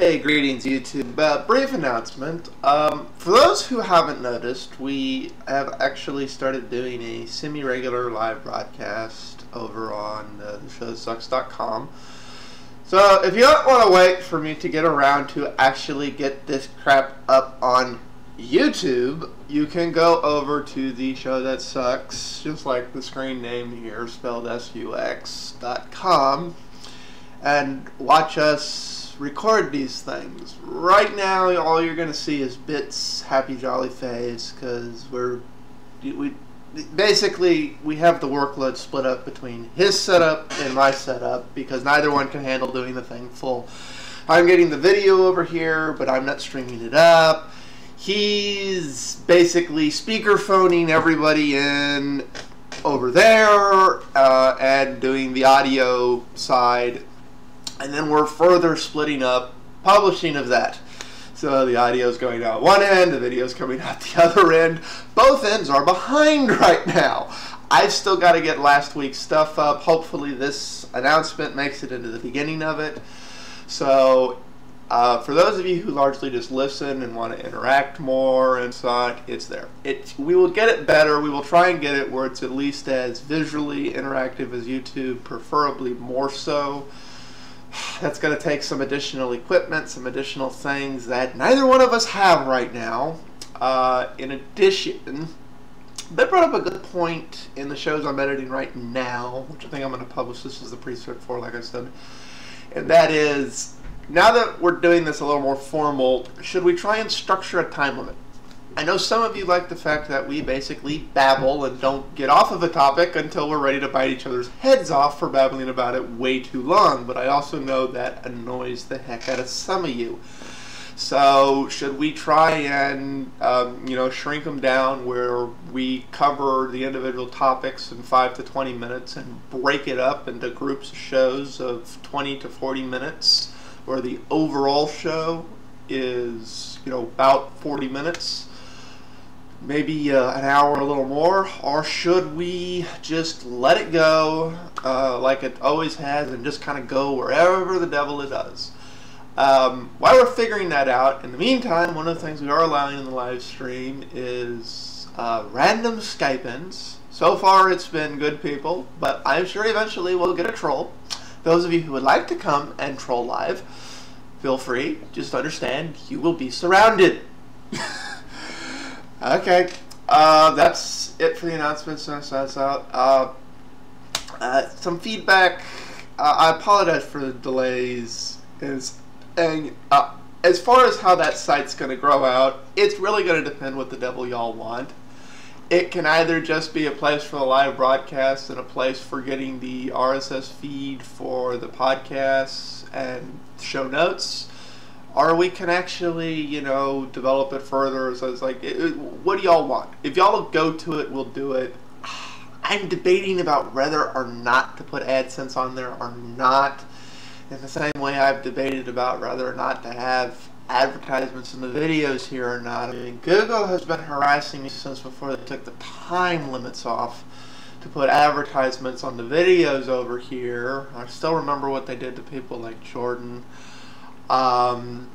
Hey, greetings YouTube. Uh, brief announcement. Um, for those who haven't noticed, we have actually started doing a semi-regular live broadcast over on uh, theshowsucks.com. So if you don't want to wait for me to get around to actually get this crap up on YouTube, you can go over to the show that sucks, just like the screen name here, spelled S-U-X dot com, and watch us record these things. Right now, all you're going to see is Bits Happy Jolly Face because we're we basically we have the workload split up between his setup and my setup because neither one can handle doing the thing full. I'm getting the video over here, but I'm not streaming it up. He's basically speaker phoning everybody in over there uh, and doing the audio side and then we're further splitting up publishing of that. So the audio is going out one end, the video is coming out the other end. Both ends are behind right now. I've still got to get last week's stuff up. Hopefully this announcement makes it into the beginning of it. So uh, for those of you who largely just listen and want to interact more and such, it's there. It, we will get it better. We will try and get it where it's at least as visually interactive as YouTube, preferably more so that's going to take some additional equipment, some additional things that neither one of us have right now. Uh, in addition, they brought up a good point in the shows I'm editing right now, which I think I'm going to publish. This is the pre-script for, like I said. And that is, now that we're doing this a little more formal, should we try and structure a time limit? I know some of you like the fact that we basically babble and don't get off of a topic until we're ready to bite each other's heads off for babbling about it way too long, but I also know that annoys the heck out of some of you. So should we try and um, you know shrink them down where we cover the individual topics in five to 20 minutes and break it up into groups of shows of 20 to 40 minutes, where the overall show is you know about 40 minutes? Maybe uh, an hour or a little more, or should we just let it go uh, like it always has and just kind of go wherever the devil it does? Um, while we're figuring that out, in the meantime, one of the things we are allowing in the live stream is uh, random Skype-ins. So far, it's been good people, but I'm sure eventually we'll get a troll. Those of you who would like to come and troll live, feel free. Just understand, you will be surrounded. Okay, uh, that's it for the announcements. That's out. Uh, uh, some feedback. Uh, I apologize for the delays. Is and uh, as far as how that site's going to grow out, it's really going to depend what the devil y'all want. It can either just be a place for the live broadcast and a place for getting the RSS feed for the podcasts and show notes or we can actually, you know, develop it further. So it's like, it, what do y'all want? If y'all go to it, we'll do it. I'm debating about whether or not to put AdSense on there or not. In the same way I've debated about whether or not to have advertisements in the videos here or not. I mean, Google has been harassing me since before they took the time limits off to put advertisements on the videos over here. I still remember what they did to people like Jordan. Um,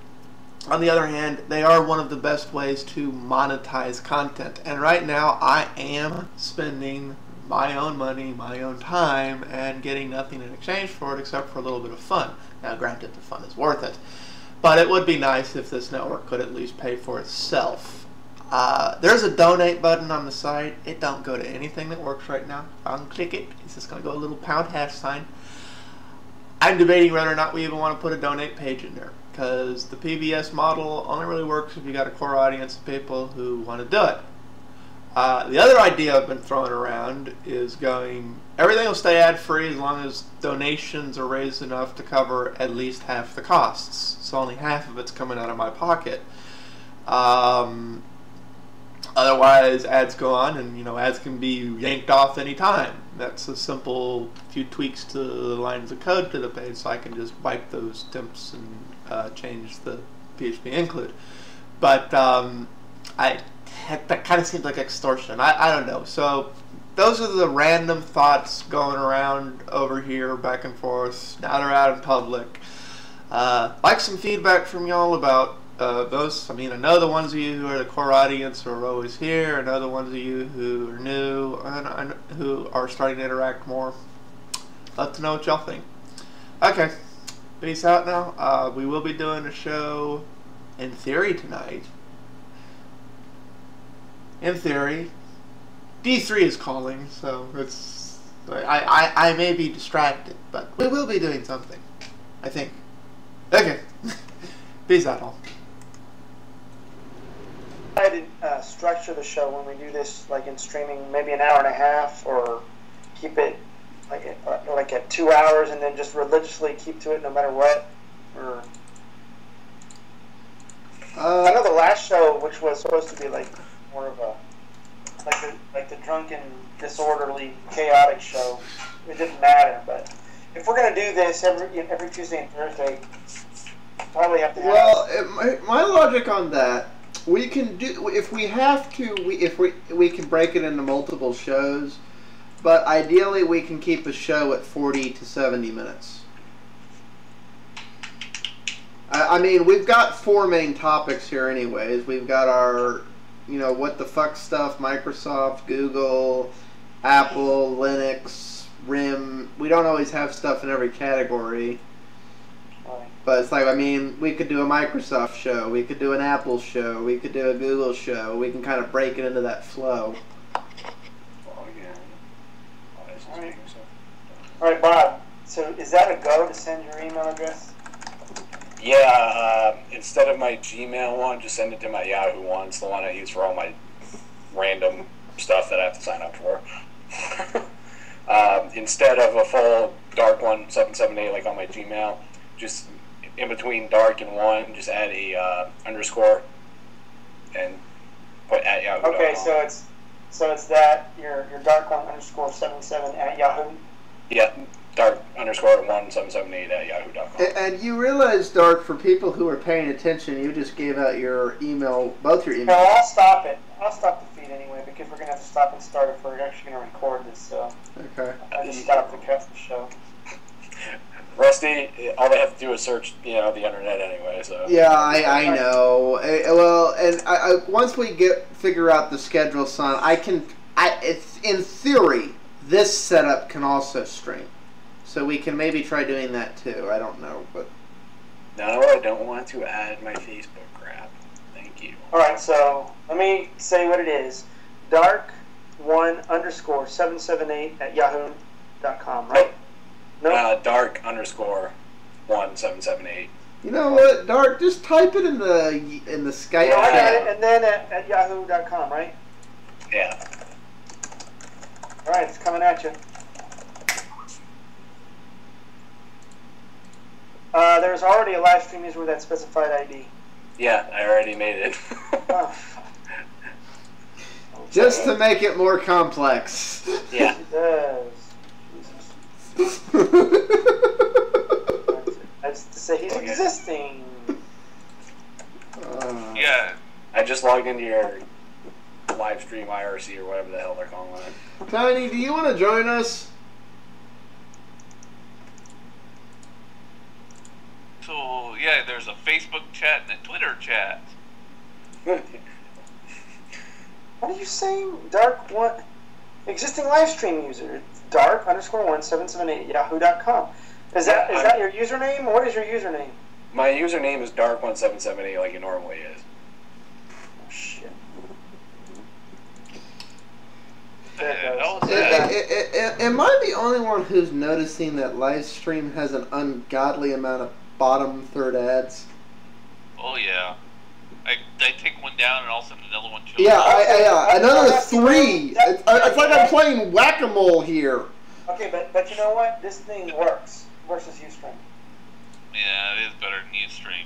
on the other hand, they are one of the best ways to monetize content. And right now, I am spending my own money, my own time, and getting nothing in exchange for it except for a little bit of fun. Now, granted, the fun is worth it. But it would be nice if this network could at least pay for itself. Uh, there's a donate button on the site. It don't go to anything that works right now. I can click it. It's just going to go a little pound hash sign. I'm debating whether or not we even want to put a donate page in there because the PBS model only really works if you got a core audience of people who want to do it. Uh, the other idea I've been throwing around is going, everything will stay ad free as long as donations are raised enough to cover at least half the costs. So only half of it's coming out of my pocket. Um, Otherwise, ads go on, and you know ads can be yanked off anytime. That's a simple few tweaks to the lines of code to the page, so I can just wipe those temps and uh, change the PHP include. But um, I that kind of seems like extortion. I, I don't know. So those are the random thoughts going around over here, back and forth. Now they're out in public. Uh, like some feedback from y'all about uh, those. I mean, I know the ones of you who are the core audience who are always here. I know the ones of you who are new and, and who are starting to interact more. Love to know what y'all think. Okay, peace out now. Uh, we will be doing a show in theory tonight. In theory, D3 is calling, so it's I, I, I may be distracted, but we will be doing something. I think. Okay. Peace out all. Try to uh, structure the show when we do this, like in streaming, maybe an hour and a half, or keep it like at, uh, like at two hours, and then just religiously keep to it no matter what. Or I know Uh, the last show, which was supposed to be like more of a like the like the drunken, disorderly, chaotic show, it didn't matter. But if we're gonna do this every every Tuesday and Thursday, probably have to have. well, it, my, my logic on that, we can do if we have to. We if we we can break it into multiple shows, but ideally we can keep a show at forty to seventy minutes. I, I mean, we've got four main topics here, anyways. We've got our, you know, what the fuck stuff, Microsoft, Google, Apple, Linux, RIM. We don't always have stuff in every category. Right. But it's like, I mean, we could do a Microsoft show, we could do an Apple show, we could do a Google show. We can kind of break it into that flow. All right, Bob. So is that a go to send your email address? Yeah, uh, instead of my Gmail one, just send it to my Yahoo one. It's the one I use for all my random stuff that I have to sign up for. um, instead of a full dark one, 778, like on my Gmail, just in between dark and one, just add a uh, underscore and put at Yahoo. Okay, so it's so it's that your your dark one underscore seven seven at Yahoo. Yeah, dark underscore 1778 at yahoo.com. And, and you realize, Dark, for people who are paying attention, you just gave out your email, both your No. I'll stop it. I'll stop the feed anyway because we're gonna have to stop and start if we're actually gonna record this. So Okay. I just stopped the cut the show. Rusty, all they have to do is search, you know, the internet anyway. So Yeah, I, I know. Eh, well, and I, I, once we get figure out the schedule, son, I can. I it's in theory this setup can also stream, so we can maybe try doing that too. I don't know, but No, I don't want to add my Facebook crap. Thank you. All right, so let me say what it is. Dark one underscore seven seven eight at yahoo dot com. Right? No. Uh, dark underscore one seven seven eight. you know what, Dark, just type it in the in the Skype No, I got chat. it. And then at, at yahoo.com, right? Yeah. All right, it's coming at you. Uh, there's already a live stream user with that specified ID. Yeah, I already made it. Oh, fuck. Just to make it more complex. yeah. It does. Jesus. That's to say he's Okay. existing. Uh, Yeah, I just logged into your live stream IRC or whatever the hell they're calling it. Tiny, do you want to join us? so yeah, there's a Facebook chat and a Twitter chat. What are you saying? Dark one existing live stream user. Dark underscore one seven seven eight yahoo.com. Is that is that your username? What is your username? My username is dark1778 like it normally is. Oh shit. I- Am I the only one who's noticing that live stream has an ungodly amount of bottom third ads? Oh yeah. I, I take one down and all of a sudden another one shows Yeah. I, I, uh, another three. It's, it's like I'm playing whack a mole here. Okay, but but you know what? This thing works versus Ustream. Yeah, it is better than Ustream.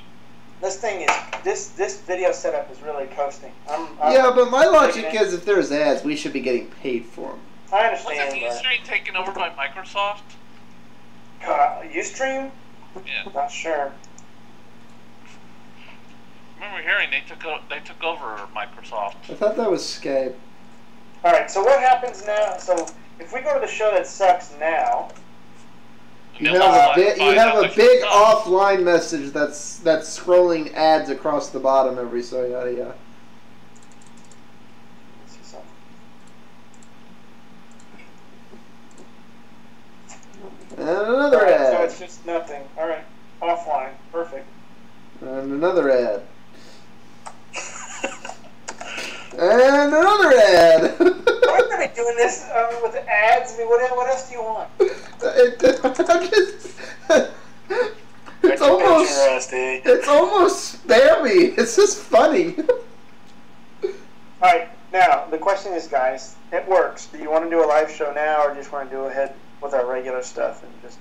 This thing is this this video setup is really coasting. I'm, I'm Yeah, but my logic Okay. is if there's ads, we should be getting paid for them. I understand. Wasn't understand. Ustream taken over by Microsoft? But, uh, Ustream? Yeah. Not sure. I remember hearing they took o- they took over Microsoft. I thought that was Skype. All right. So what happens now? So if we go to the show that sucks now, You have a find- bit. You have a big offline message that's that's scrolling ads across the bottom every so yada yada. Let's see something. And another Alright, so it's just nothing. All right, offline, perfect. And another ad. And another ad. We're gonna doing this um, with ads. I mean, what, what else do you want? It- I'm just- it's almost SD. it's almost spammy. It's just funny. All right, now the question is, guys, it works. Do you want to do a live show now, or just want to do ahead with our regular stuff and just?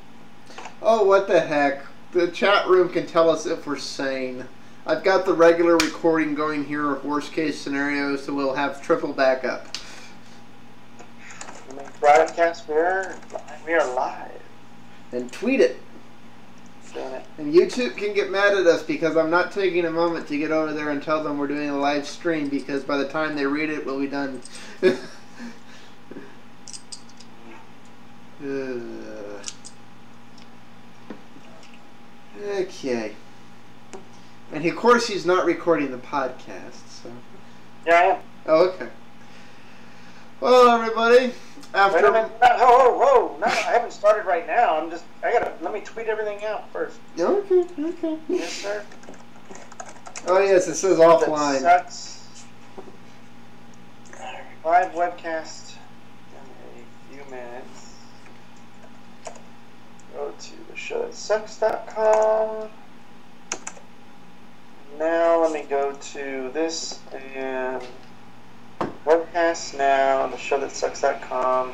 Oh, what the heck? The chat room can tell us if we're sane. I've got the regular recording going here of worst case scenarios, so we'll have triple backup. Broadcast. We're we are live And tweet it. And YouTube can get mad at us because I'm not taking a moment to get over there and tell them we're doing a live stream because by the time they read it, we'll be done. Ugh. Uh, okay. And of course, he's not recording the podcast, so. Yeah, I am. Oh, okay. Well, everybody, Wait a after. minute. No, whoa, whoa. No, I haven't started right now. I'm just. I gotta. Let me tweet everything out first. Okay, okay. Yes, sir. Oh, yes, it says That offline. sucks. Live webcast in a few minutes. Go to the show that sucks.com. Now let me go to this and webcast now, the show that sucks.com.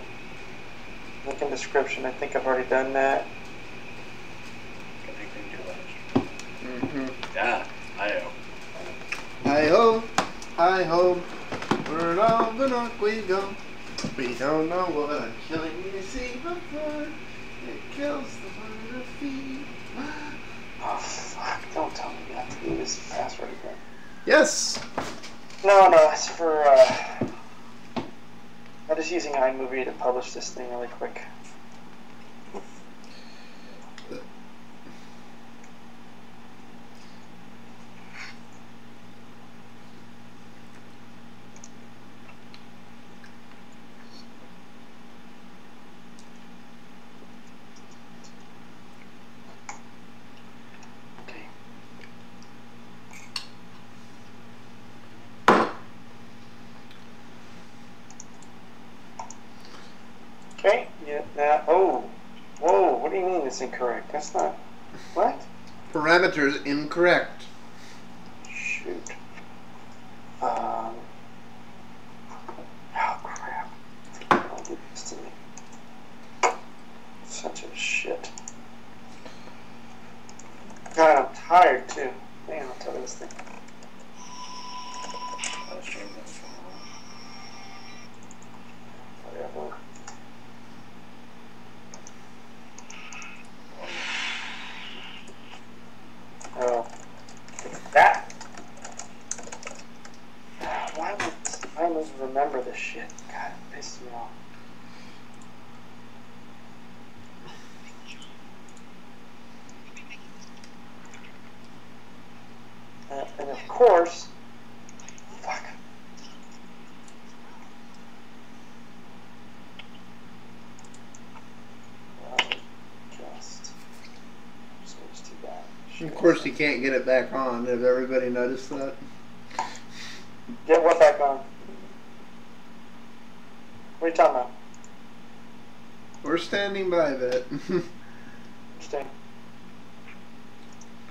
Link in description. I think I've already done that. Mm-hmm. Yeah, I know. Hi ho, hi ho, we're on the knock we go. We don't know what a killing you see before it kills the murder feet. Oh fuck! Don't tell me you have to do this password again. Yes, No, no, it's for. Uh, I'm just using iMovie to publish this thing really quick. Okay. Okay, yeah, now, oh, whoa, what do you mean it's incorrect? That's not, what? parameters incorrect. Shoot. Um, oh crap. Don't do this to me. Such a shit. God, I'm tired too. Man, I'll tell you this thing. I'll stream this. Whatever. Oh, it's that. Why would this, why would I remember this shit? God, it pisses me off. Uh, and of course, fuck. Well, just, just it's too bad. Of course, you can't get it back on. Have everybody noticed that? Get what back on? What are you talking about? We're standing by that. Interesting.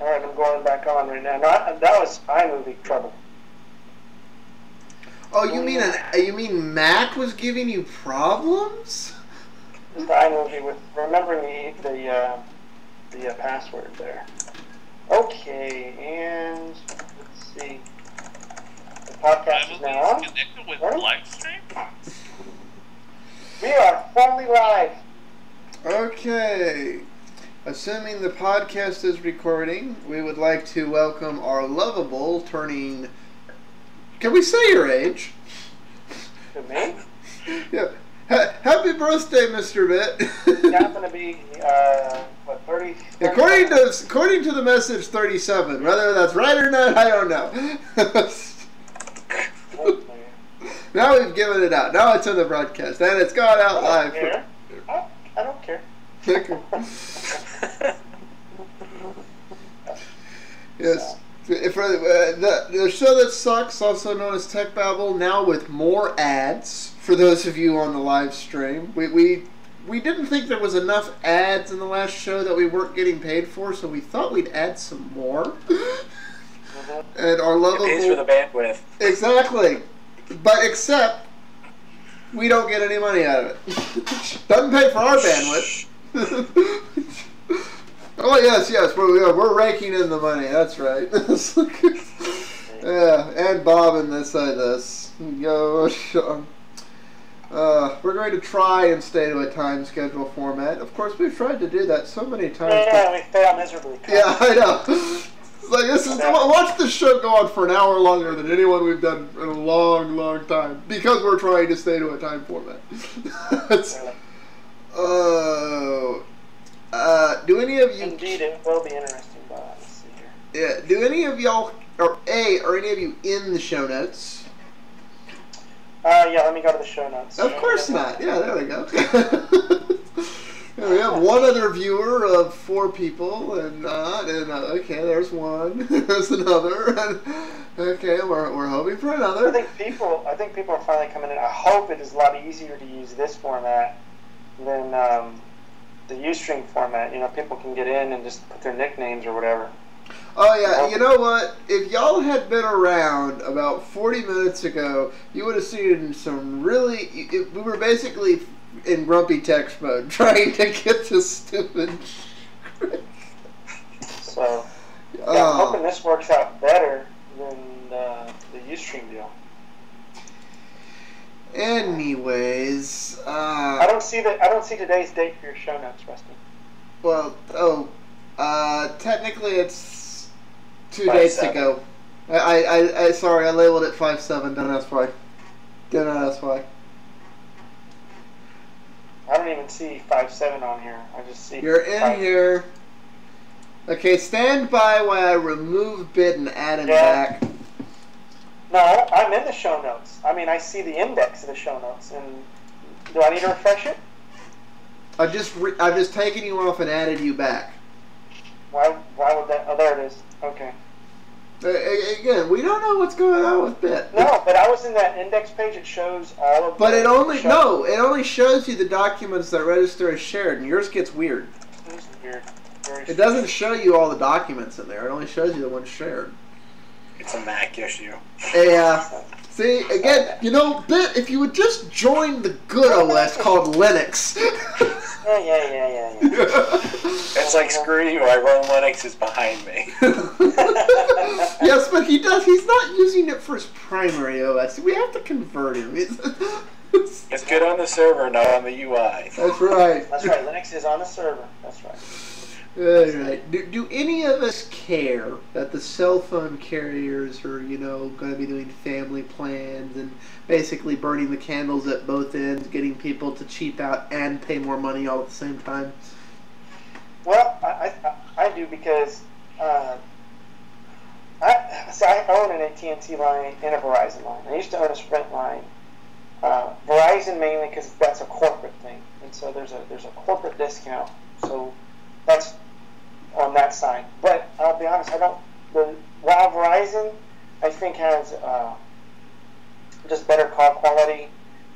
All right, I'm going back on right I- that was iMovie trouble. oh, you mean an, you mean Mac was giving you problems? Just iMovie with remembering the the uh, the uh, password there. Okay, and let's see. The podcast is now on. connected with What? live stream? We are fully live. Okay. Assuming the podcast is recording, we would like to welcome our lovable turning. Can we say your age? To me? Yeah. Ha- happy birthday, Mr. Bit. Not going to be, uh, what, 30? according to according to the message, thirty-seven. Whether that's right or not, I don't know. now we've given it out. Now it's in the broadcast, and it's gone I out don't live. care. I I don't care. Yes. For uh, the, the show that sucks, also known as Tech Babble, now with more ads. For those of you on the live stream, we, we we didn't think there was enough ads in the last show that we weren't getting paid for, so we thought we'd add some more. Mhm. and our It pays for the bandwidth. exactly, but except we don't get any money out of it. Doesn't pay for our bandwidth. oh yes, yes, we're we're raking in the money. That's right. yeah, and Bob and this side this. Go, Sean. Uh, we're going to try and stay to a time schedule format. Of course, we've tried to do that so many times. Yeah, we fail miserably. yeah, I know. It's like this is watch this show go on for an hour longer than anyone we've done in a long, long time because we're trying to stay to a time format. Oh, uh, do any of you? Indeed, it will be interesting, but let's see here. Yeah, do any of y'all or a are any of you in the show notes? Uh, yeah, let me go to the show notes. Of course not. Yeah, there we go. We have one other viewer of four people, and not, and uh, okay, there's one. there's another. And, okay, we're, we're hoping for another. I think people. I think people are finally coming in. I hope it is a lot easier to use this format than um, the UStream format. You know, people can get in and just put their nicknames or whatever. Oh yeah, you know what? If y'all had been around about 40 minutes ago, you would have seen some really. It, we were basically in grumpy text mode trying to get this stupid. So yeah, I'm Oh. hoping this works out better than uh, the UStream deal. Anyways, I uh, don't see the. I don't see today's date for your show notes, Rusty. well, oh, uh, technically it's two Five, days seven. ago. I, I, I, I, sorry, I labeled it five seven. Don't ask why. Don't ask why. I don't even see five seven on here. I just see. You're in five- here. Okay, stand by while I remove Bit and add it Yeah. back. No, I'm in the show notes. I mean, I see the index of the show notes, and do I need to refresh it? I just re- I've just taken you off and added you back. Why? Why would that? Oh, there it is. Okay. Uh, again, we don't know what's going on with bit. No, but I was in that index page. It shows all of. But it only show- no, it only shows you the documents that register as shared, and yours gets weird. Is weird. Very It doesn't show you all the documents in there. It only shows you the ones shared. It's a Mac issue. Yeah. See, again, you know, bit if you would just join the good OS called Linux. Yeah, yeah, yeah, yeah, yeah. It's like screw you. I run Linux. It's behind me. yes, but he does. He's not using it for his primary OS. We have to convert him. It's, It's good on the server, not on the UI. that's right. That's right. Linux is on the server. That's right. All right. Do, do any of us care that the cell phone carriers are, you know, going to be doing family plans and basically burning the candles at both ends, getting people to cheap out and pay more money all at the same time? Well, I, I, I do because uh, I so I own an AT and T line and a Verizon line. I used to own a Sprint line. Uh, Verizon mainly because that's a corporate thing, and so there's a there's a corporate discount. So that's on that side. But I'll be honest, I don't. The while Verizon, I think has uh, just better call quality,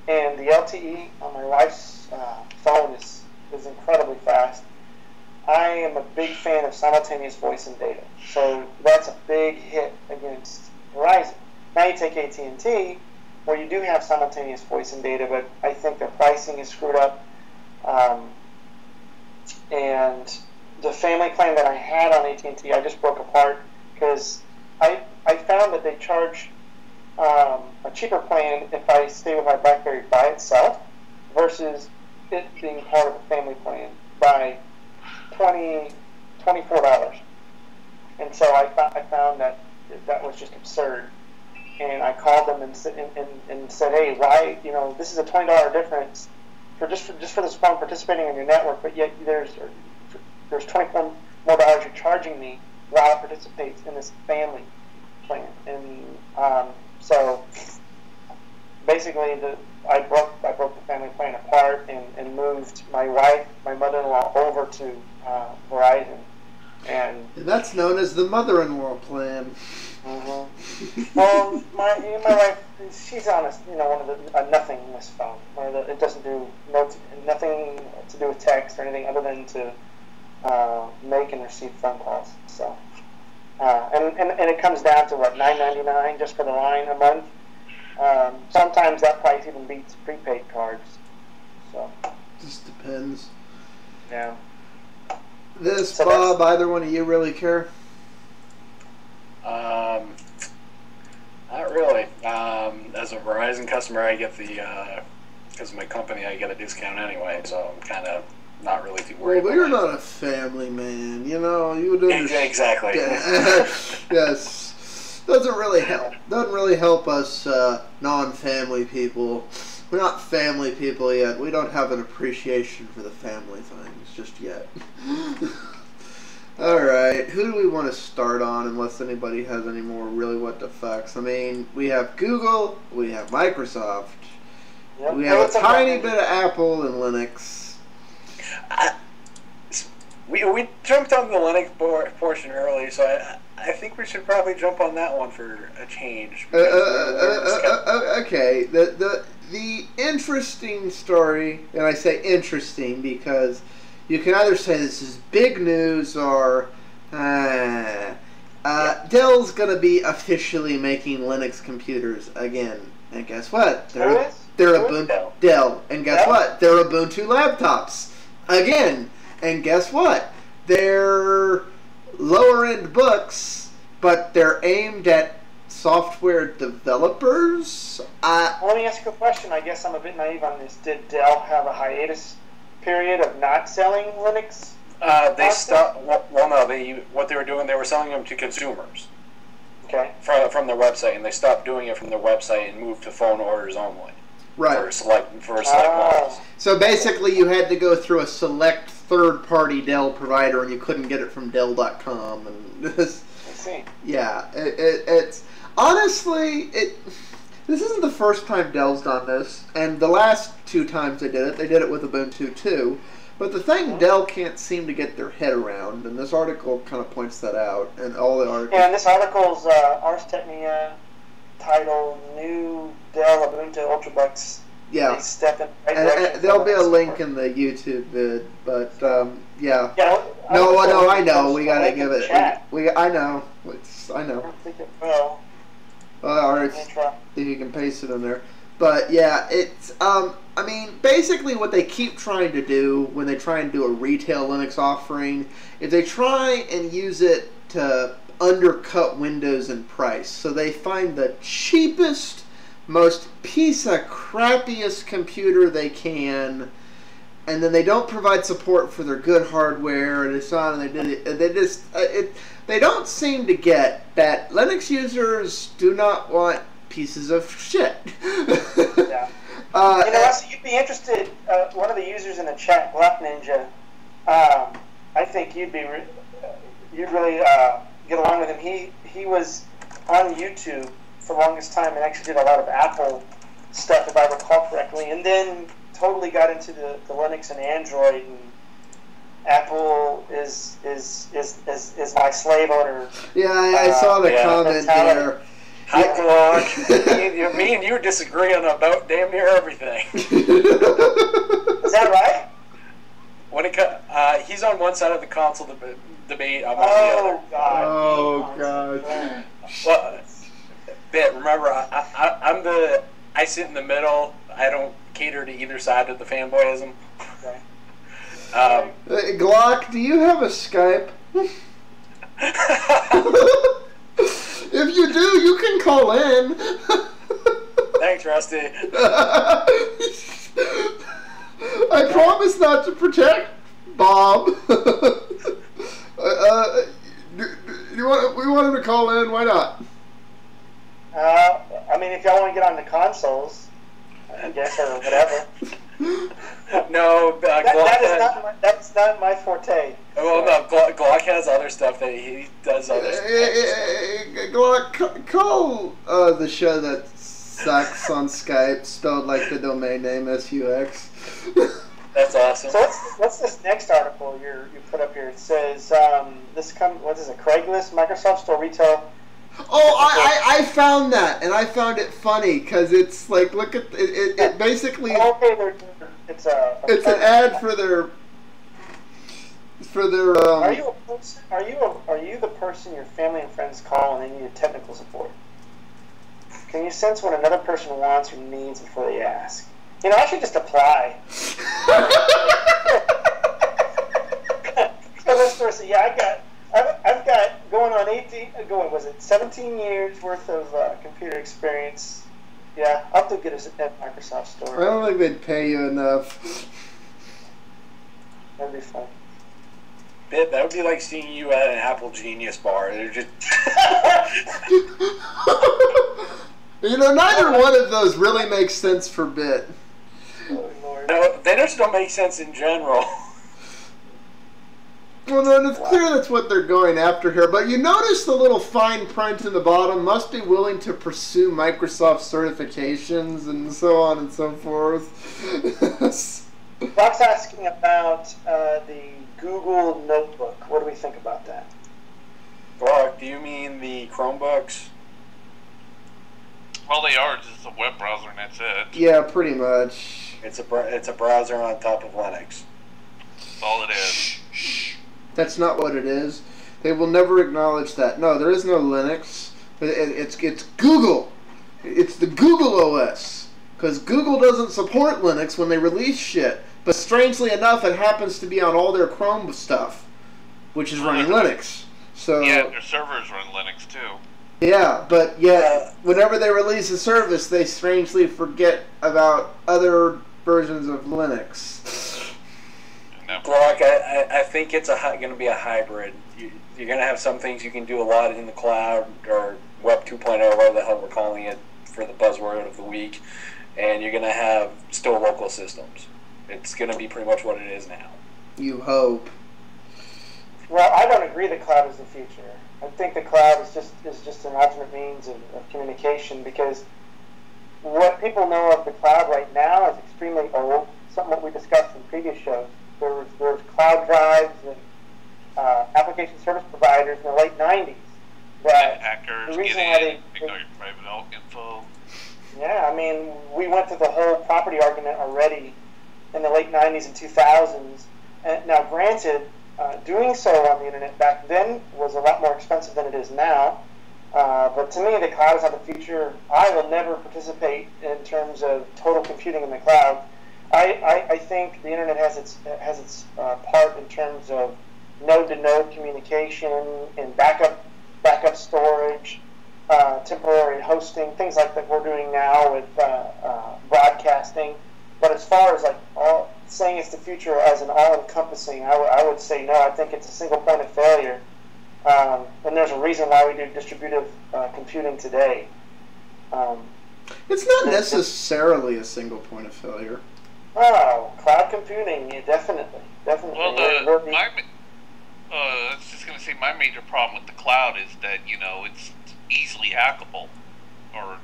and the LTE on my wife's uh, phone is is incredibly fast. I am a big fan of simultaneous voice and data, so that's a big hit against Verizon. Now you take AT and T, where you do have simultaneous voice and data, but I think their pricing is screwed up. Um, and the family plan that I had on AT and T, I just broke apart because I I found that they charge um, a cheaper plan if I stay with my BlackBerry by itself versus it being part of a family plan by 20 $24. And so I, I found that that was just absurd. And I called them and, said- and, and, and said, hey, why, you know, this is a $20 difference for just for, just for this phone participating in your network, but yet there's there's 21 more dollars you're charging me while I participate in this family plan, and um, so basically the I broke I broke the family plan apart and, and moved my wife, my mother-in-law over to uh, Verizon, and That's known as the mother-in-law plan. Mm-hmm. well, my my wife, she's honest. You know, one of the a nothingness phone. One of the, it doesn't do no nothing to do with text or anything other than to uh, make and receive phone calls. So, uh, and, and and it comes down to what nine ninety nine just for the line a month. Um, sometimes that price even beats prepaid cards. So, Just depends. yeah. This So Bob, either one of you really care? Um, not really. Um, as a Verizon customer, I get the because of my company, I get a discount anyway, so I'm kind of not really too Well, worried. but you're not a family man. You know, you would it. understand. Exactly. yes. Doesn't really help. Doesn't really help us uh, non-family people. We're not family people yet. We don't have an appreciation for the family things just yet. All right, who do we want to start on? Unless anybody has any more really what the fucks. I mean, we have Google, we have Microsoft, Yep. we Hey, have a tiny Rodney? bit of Apple and Linux. We, we jumped on the Linux portion early, so I, I think we should probably jump on that one for a change. Uh, uh, uh, uh, uh, uh, okay, the, the the interesting story, and I say interesting because you can either say this is big news or uh, uh, Dell's going to be officially making Linux computers again. And guess what? They're they're? Ubuntu Dell. Dell. And guess Dell? what? They're Ubuntu laptops again. And guess what? They're lower end books, but they're aimed at software developers. Uh, let me ask you a question. I guess I'm a bit naive on this. Did Dell have a hiatus period of not selling Linux? Uh, they stopped. Well, well, no, they what they were doing, they were selling them to consumers Okay. from from their website, and they stopped doing it from their website and moved to phone orders only for right. select for select models. Oh, So basically, you had to go through a select third party Dell provider, and you couldn't get it from Dell.com. And this, Yeah, it, it, it's honestly it. This isn't the first time Dell's done this, and the last two times they did it, they did it with Ubuntu too. But the thing Dell can't seem to get their head around, and this article kind of points that out, and all the articles. Yeah, And this article's uh, Ars Technica titled "New Dell Ubuntu Ultrabooks." yeah, They step in right and, and there'll be a link in the YouTube vid, but um, yeah. Yeah, I No, no, I know. We gotta give it. We, we, I know. It's, I I know. don't think it will. Well, or Let it's, me try. if you can paste it in there. But yeah, it's um I mean basically what they keep trying to do when they try and do a retail Linux offering is they try and use it to undercut Windows in price. So they find the cheapest, most piece of crappiest computer they can and then they don't provide support for their good hardware and it's on and they did it they just uh, it they don't seem to get that Linux users do not want pieces of shit. Yeah. Uh, You know, Russell, you'd be interested. Uh, one of the users in the chat, Black Ninja. Um, I think you'd be, re- uh, you'd really uh, get along with him. He he was on YouTube for the longest time and actually did a lot of Apple stuff, if I recall correctly, and then totally got into the, the Linux and Android. And Apple is is is is, is my slave owner. yeah, I, I saw the Yeah. comment there. Hi, Glock. me, and- me and you disagree on about damn near everything. Is that right? When it uh, he's on one side of the console deb- debate, I'm on the Oh other. God. Oh, God. Well, bit. Remember, I, I, I'm the. I sit in the middle. I don't cater to either side of the fanboyism. Okay. Um, Uh, Glock, do you have a Skype? if you do, you can call in. Thanks, Rusty. I promise not to protect Bob. Uh, do, do you want? We want him to call in. Why not? Uh, I mean, if y'all want to get on the consoles, I guess, or whatever. no, uh, That, Glock that is has, not my, that's not my forte. well, no, Glock, Glock has other stuff that he does other stuff. Glock, call uh, the show that sucks on Skype, spelled like the domain name S U X. That's awesome. So what's, what's this next article you you put up here? It says um, this come what is it? Craigslist, Microsoft Store retail. Oh, I, I, I found that, and I found it funny because it's like, look at it. It, it basically Okay, it's a. a it's an ad for their for their um. Are you a person, are you a, are you the person your family and friends call when they need technical support? Can you sense what another person wants or needs before they ask? You know, I should just apply. So this person, yeah, I got, I've, I've got going on 18, uh, going was it 17 years worth of uh, computer experience. Yeah, I'll do good as at Microsoft store. I don't think they'd pay you enough. That'd be fun. Bit, that would be like seeing you at an Apple Genius bar. They're just you know, neither one of those really makes sense for Bit. Lord. no, they just don't make sense in general. Well, then it's clear that's what they're going after here. But you notice the little fine print in the bottom must be willing to pursue Microsoft certifications and so on and so forth. Buck's asking about uh, the Google Notebook. What do we think about that? Glock, do you mean the Chromebooks? Well, they are just a web browser, and that's it. yeah, pretty much. It's a it's a browser on top of Linux. That's all it is. That's not what it is. They will never acknowledge that. No, there is no Linux. It- it- It's it's Google. It's the Google OS. Because Google doesn't support Linux when they release shit. But strangely enough, it happens to be on all their Chrome stuff, which is running uh-huh. Linux. So Yeah, their servers run Linux too. Yeah, but yet, whenever they release a service, they strangely forget about other versions of Linux. No. Glock, I, I, I think it's a going to be a hybrid. You, you're going to have some things you can do a lot in the cloud or Web 2.0, whatever the hell we're calling it for the buzzword of the week, and you're going to have still local systems. It's going to be pretty much what it is now. You hope. Well, I don't agree that cloud is the future. I think the cloud is just is just an alternate means of, of communication because what people know of the cloud right now is extremely old. Something that we discussed in previous shows. There was there was cloud drives and uh, application service providers in the late '90s that Hackers the get reason why they- pick all your private info. Yeah, I mean, we went through the whole property argument already in the late 90s and 2000s. And now, granted, uh, doing so on the internet back then was a lot more expensive than it is now. Uh, but to me, the cloud is not the future. I will never participate in terms of total computing in the cloud. I, I, I think the internet has its has its uh, part in terms of node-to-node communication and backup backup storage uh, temporary hosting, things like that we're doing now with uh, uh, broadcasting. But as far as like all saying it's the future as an all-encompassing, I, w- I would say no. I think it's a single point of failure, um, and there's a reason why we do distributive uh, computing today. Um, It's not necessarily a single point of failure. oh, cloud computing, yeah, definitely, definitely. Well, We're- the we're- my uh, I was just gonna say my major problem with the cloud is that you know it's easily hackable, or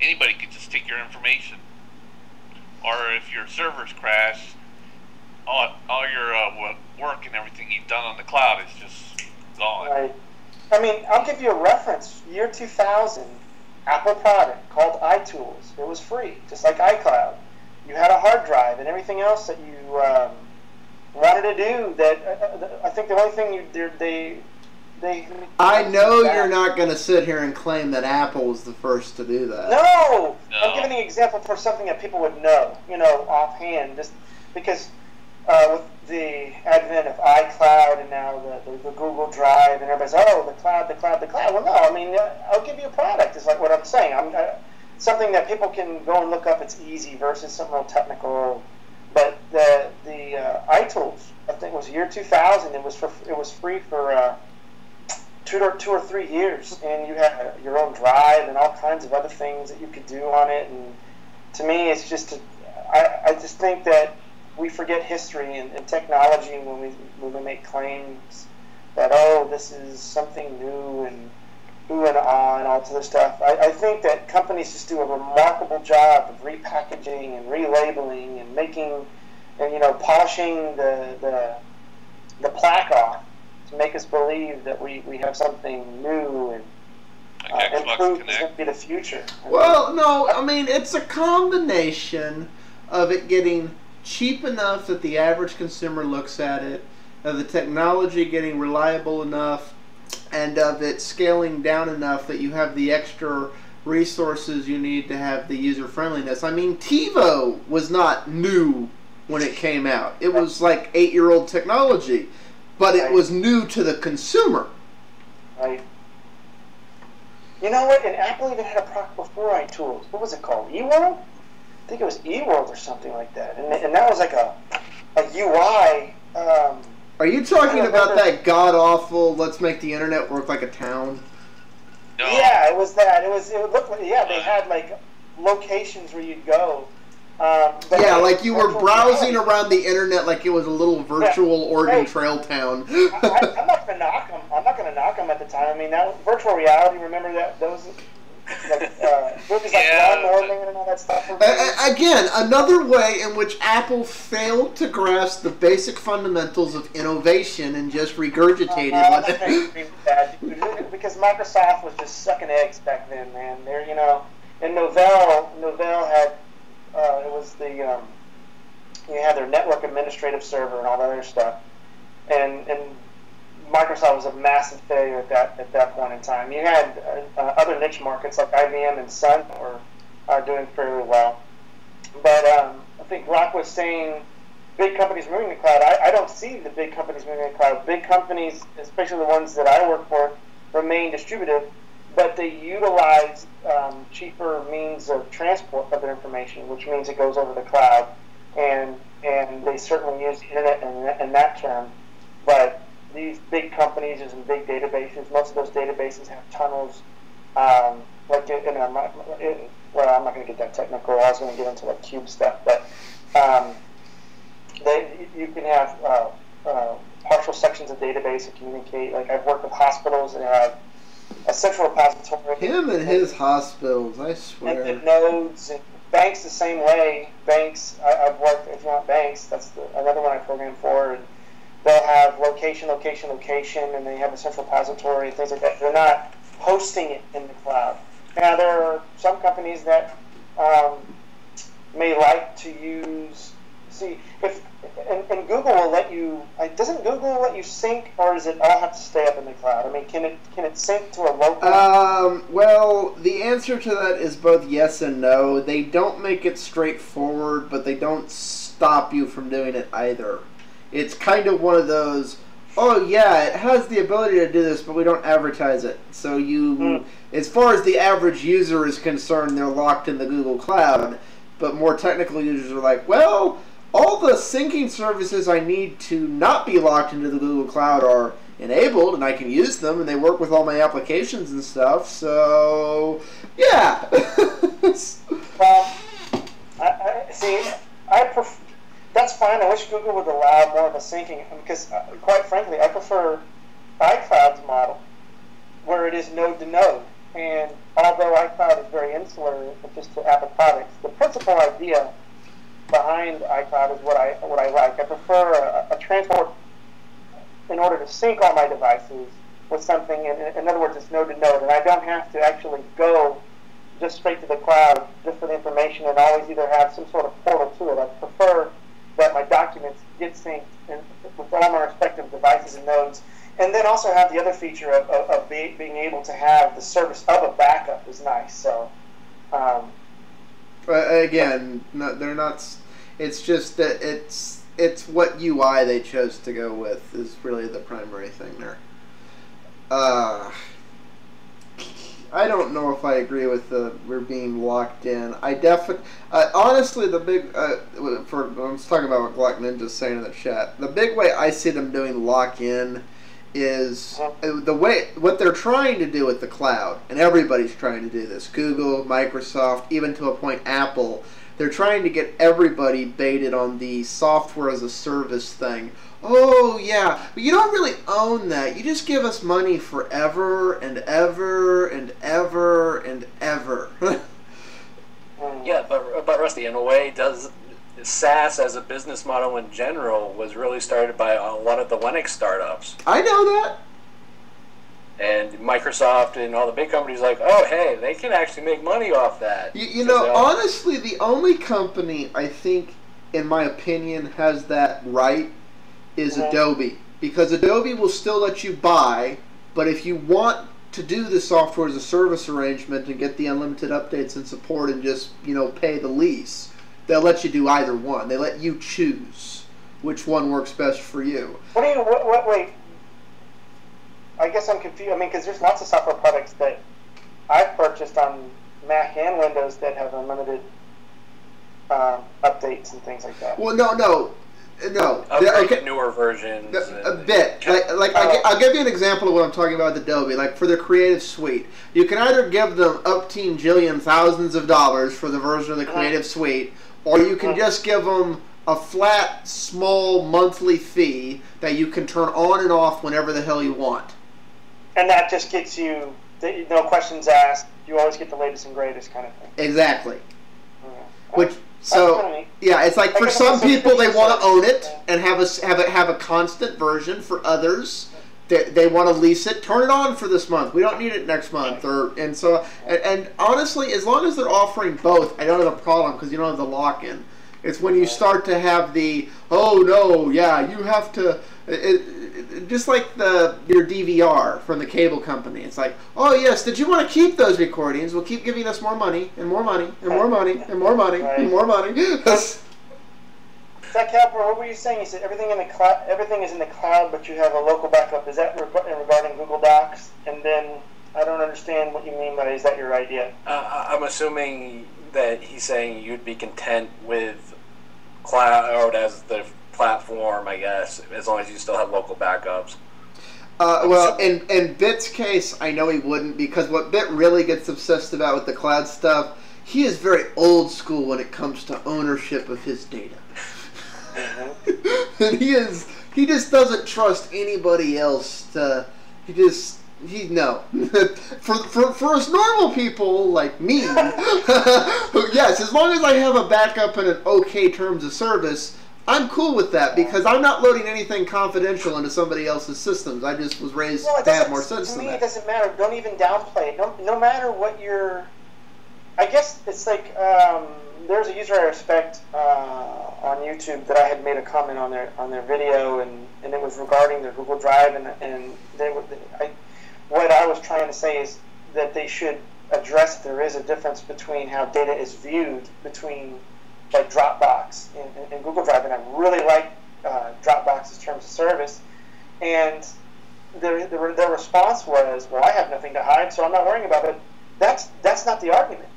anybody could just take your information, or if your servers crash, all all your uh, work and everything you've done on the cloud is just gone. Right. I mean, I'll give you a reference. Year 2000, Apple product called iTools. It was free, just like iCloud. You had a hard drive and everything else that you um, wanted to do. That uh, uh, I think the only thing you they they. they I know you're not going to sit here and claim that Apple was the first to do that. No, No. I'm giving an example for something that people would know, you know, offhand, just because uh, with the advent of iCloud and now the, the, the Google Drive and everybody's oh the cloud, the cloud, the cloud. Well, no, I mean uh, I'll give you a product. Is like what I'm saying. I'm uh, something that people can go and look up. It's easy versus something real technical. But the the uh, iTools, I think, it was year 2000. It was for it was free for. Uh, two or two or three years, and you had your own drive and all kinds of other things that you could do on it. And to me, it's just, a, I, I just think that we forget history and, and technology when we when we make claims that oh this is something new and ooh and ah and all this stuff. I, I think that companies just do a remarkable job of repackaging and relabeling and making and you know polishing the the, the plaque off to make us believe that we, we have something new and Like uh, improved is going to be the future. I mean, Well, no, I mean it's a combination of it getting cheap enough that the average consumer looks at it, of the technology getting reliable enough, and of it scaling down enough that you have the extra resources you need to have the user friendliness. I mean, TiVo was not new when it came out. It was like eight year old technology, but it Right. was new to the consumer. Right. You know what? And Apple even had a product before iTools. What was it called? eWorld? I think it was eWorld or something like that. And, and that was like a, a UI. Um, Are you talking about remember- that god awful let's make the internet work like a town? No. Yeah, it was that. It was. It looked like yeah. They had like locations where you'd go. Um, but Yeah, it- like you were browsing reality. around the internet like it was a little virtual Oregon Right. Trail town. I, I'm not gonna knock them. I'm not gonna knock them at the time. I mean, that virtual reality. Remember that those like uh, movies like Yeah. Lawnmower Man and all that stuff. were A- made? a- Again, another way in which Apple failed to grasp the basic fundamentals of innovation and just regurgitated Uh, what I'm not gonna agree with that, because Microsoft was just sucking eggs back then, man. They're you know, and Novell, Novell had uh, it was the um, you had their network administrative server and all that other stuff, and and Microsoft was a massive failure at that at that point in time. You had uh, uh, other niche markets like IBM and Sun were uh, doing fairly well, but um, I think Rock was saying big companies moving to cloud. I, I don't see the big companies moving to cloud. Big companies, especially the ones that I work for, remain distributed, but they utilize um, cheaper means of transport of their information, which means it goes over the cloud, and and they certainly use the internet in, in that term. But these big companies using big databases, most of those databases have tunnels. Um, like in, a, it, well, I'm not going to get that technical. I was going to get into like cube stuff, but um, they you can have uh, uh, partial sections of database that communicate. Like I've worked with hospitals that have a central repository. Him and his hospitals, I and swear. the nodes and banks the same way. Banks, I, I've worked. If you want banks, that's the, another one I program for. And they'll have location, location, location, and they have a central repository and things like that. They're not hosting it in the cloud. Now there are some companies that um, may like to use. See, if and, and Google will let you. Doesn't Google let you sync, or does it all have to stay up in the cloud? I mean, can it can it sync to a local? Um, well, the answer to that is both yes and no. They don't make it straightforward, but they don't stop you from doing it either. It's kind of one of those, oh yeah, it has the ability to do this, but we don't advertise it. So you, Mm. as far as the average user is concerned, they're locked in the Google Cloud. But more technical users are like, well, all the syncing services I need to not be locked into the Google Cloud are enabled, and I can use them, and they work with all my applications and stuff. So, yeah. Well, I, I see. I pref- That's fine. I wish Google would allow more of a syncing because, uh, quite frankly, I prefer iCloud's model, where it is node to node. And although iCloud is very insular just to Apple products, the principal idea behind iCloud is what I what I like. I prefer a, a transport in order to sync all my devices with something. In, in other words, it's node to node, and I don't have to actually go just straight to the cloud just for the information and always either have some sort of portal to it. I prefer that my documents get synced in, with all my respective devices and nodes. And then also have the other feature of, of, of be, being able to have the service of a backup is nice. So, um, But again, no, they're not. It's just that it's it's what UI they chose to go with is really the primary thing there. Uh, I don't know if I agree with the we're being locked in. I definitely, uh, honestly, the big uh, for I was talking about what Glock Ninja's saying in the chat. The big way I see them doing lock in is uh, the way what they're trying to do with the cloud, and everybody's trying to do this. Google, Microsoft, even to a point, Apple. They're trying to get everybody baited on the software as a service thing. Oh yeah, but you don't really own that. You just give us money forever and ever and ever and ever. Yeah, but but Rusty, in a way, does SaaS as a business model in general was really started by a lot of the Linux startups, I know that. And Microsoft and all the big companies like, oh hey, they can actually make money off that. You, you know, honestly, the only company I think, in my opinion, has that right is Mhm. Adobe. Because Adobe will still let you buy, but if you want to do the software as a service arrangement and get the unlimited updates and support and just, you know, pay the lease, they'll let you do either one. They let you choose which one works best for you. What do you? What, what? Wait. I guess I'm confused. I mean, because there's lots of software products that I've purchased on Mac and Windows that have unlimited um, updates and things like that. Well, no, no, no. upgrade Okay. newer versions. A and- bit. Like, like I, Oh. will give you an example of what I'm talking about with Adobe. Like for their Creative Suite, you can either give them upteen jillion thousands of dollars for the version of the Creative Suite, or you can Mhm. just give them a flat, small monthly fee that you can turn on and off whenever the hell you want. And that just gets you the, no questions asked. You always get the latest and greatest kind of thing. Exactly. Yeah. Which so yeah, it's like I for some people they want to own it and have a have a have a constant version. For others, they, they want to lease it. Turn it on for this month. We don't need it next month. Or and so and, and honestly, as long as they're offering both, I don't have a problem because you don't have the lock in. It's when you start to have the oh no yeah you have to it, it, just like the your DVR from the cable company. It's like oh yes did you want to keep those recordings? Well keep giving us more money and more money and more money and more money and more money. Zach Capper, what were you saying? You said everything in the cloud, everything is in the cloud, but you have a local backup. Is that reg- regarding Google Docs? And then I don't understand what you mean by is that your idea? Uh, I'm assuming that he's saying you'd be content with cloud as the platform, I guess, as long as you still have local backups. Uh, well, in in Bit's case, I know he wouldn't because what Bit really gets obsessed about with the cloud stuff, he is very old school when it comes to ownership of his data. and he is he just doesn't trust anybody else to he just he no for, for for us normal people like me yes as long as i have a backup and an okay terms of service i'm cool with that because i'm not loading anything confidential into somebody else's systems i just was raised it to have more sense to me, it doesn't matter. Don't even downplay it. No, no matter what your, I guess it's like um, there's a user I respect uh, on YouTube that I had made a comment on their on their video, and, and it was regarding their Google Drive, and and they were, I, what I was trying to say is that they should address there is a difference between how data is viewed between like Dropbox and, and, and Google Drive, and I really like uh, Dropbox's terms of service, and their, their, their response was, "Well, I have nothing to hide, so I'm not worrying about it." That's that's not the argument.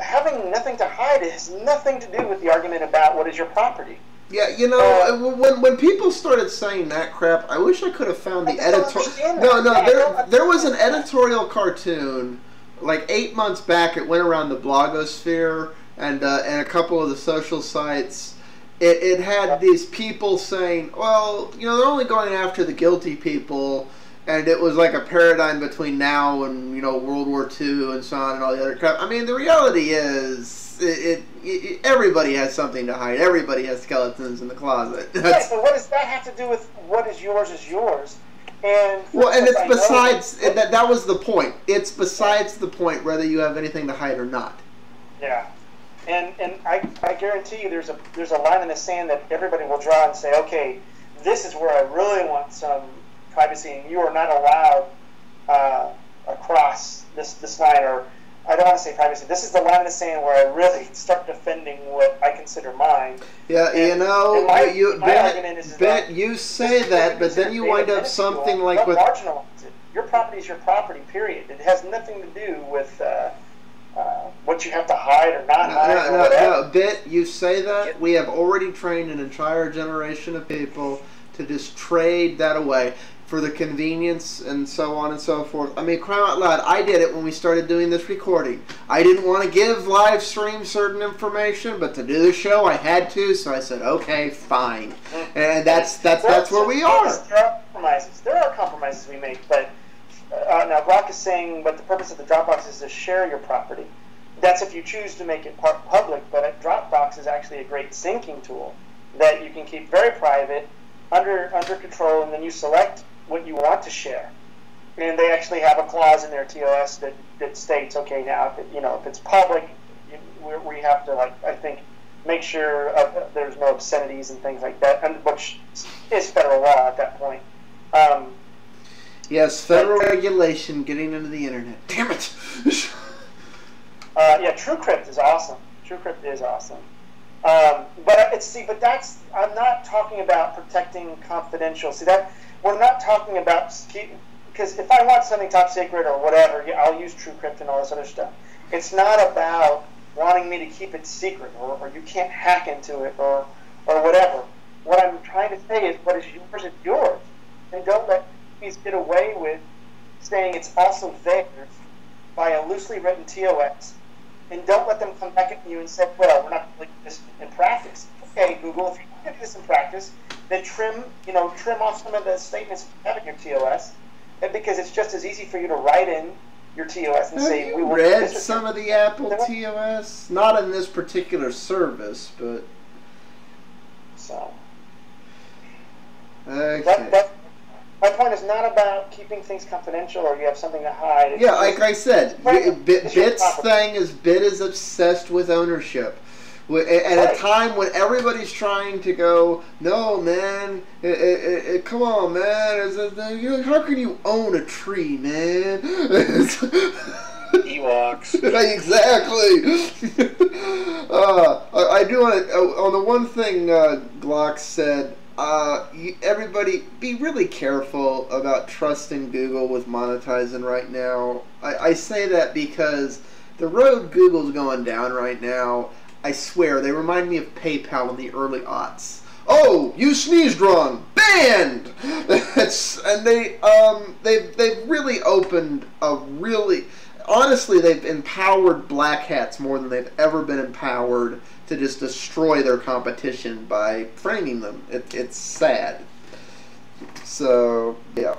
Having nothing to hide has nothing to do with the argument about what is your property. Yeah, you know, Uh, when when people started saying that crap, I wish I could have found the I just don't editor. understand No, no, there there was an editorial cartoon like eight months back. It went around the blogosphere and uh, and a couple of the social sites. It, it had these people saying, well, you know, they're only going after the guilty people, and it was like a paradigm between now and you know World War II and so on and all the other crap. I mean, the reality is, it, it, it everybody has something to hide. Everybody has skeletons in the closet. That's, but what does that have to do with what is yours is yours? And well, and it's I besides that- that. That was the point. It's besides the point whether you have anything to hide or not. Yeah, and and I, I guarantee you there's a there's a line in the sand that everybody will draw and say, okay, this is where I really want some privacy, and you are not allowed uh, across this this line, or I don't want to say privacy. This is the line in the sand where I really start defending what I consider mine. Yeah, you know, and my- you my bet, argument is- is bet that you say that, but then you wind up something like with marginalize it. Your property is your property. Period. It has nothing to do with. Uh, uh, what you have to hide or not No, hide no, no, no, Bit, you say that. We have already trained an entire generation of people to just trade that away. For the convenience and so on and so forth. I mean, cry out loud, I did it when we started doing this recording. I didn't want to give live stream certain information, but to do the show, I had to, so I said, okay, fine. And that's that's that's where we are. There are compromises. There are compromises we make, but uh, now Brock is saying, but the purpose of the Dropbox is to share your property. That's if you choose to make it public, but Dropbox is actually a great syncing tool that you can keep very private, under under control, and then you select what you want to share. And they actually have a clause in their TOS that, that states, okay, now if it, you know if it's public, we have to like I think make sure uh, there's no obscenities and things like that, and which is federal law at that point. Um, yes, federal but, regulation getting into the internet. Damn it. uh, yeah, TrueCrypt is awesome. TrueCrypt is awesome. Um, but it's see, but that's I'm not talking about protecting confidential. See that we're not talking about because if I want something top secret or whatever, I'll use TrueCrypt and all this other stuff. It's not about wanting me to keep it secret or, or you can't hack into it or or whatever. What I'm trying to say is, what is yours is yours, and don't let these get away with saying it's also theirs by a loosely written TOS, and don't let them come back at you and say, "Well, we're not going to do this in practice." Okay, Google, if you're going to do this in practice, then trim, you know, trim off some of the statements you have in your TOS, because it's just as easy for you to write in your TOS and have say, "We will." Read some of the Apple TOS, not in this particular service, but so. Okay. That, that, my point is not about keeping things confidential or you have something to hide. It's yeah, like I said, Bit's thing is Bit is obsessed with ownership at a time when everybody's trying to go, no, man, it, it, it, come on, man, how can you own a tree, man? Ewoks. exactly. uh, I, I, do want to, uh, on the one thing uh, Glock said, uh, you, everybody be really careful about trusting Google with monetizing right now. I, I say that because the road Google's going down right now I swear, they remind me of PayPal in the early aughts. Oh, you sneezed wrong. Banned. and they um they've they've really opened a really honestly they've empowered black hats more than they've ever been empowered to just destroy their competition by framing them. It, it's sad. So yeah.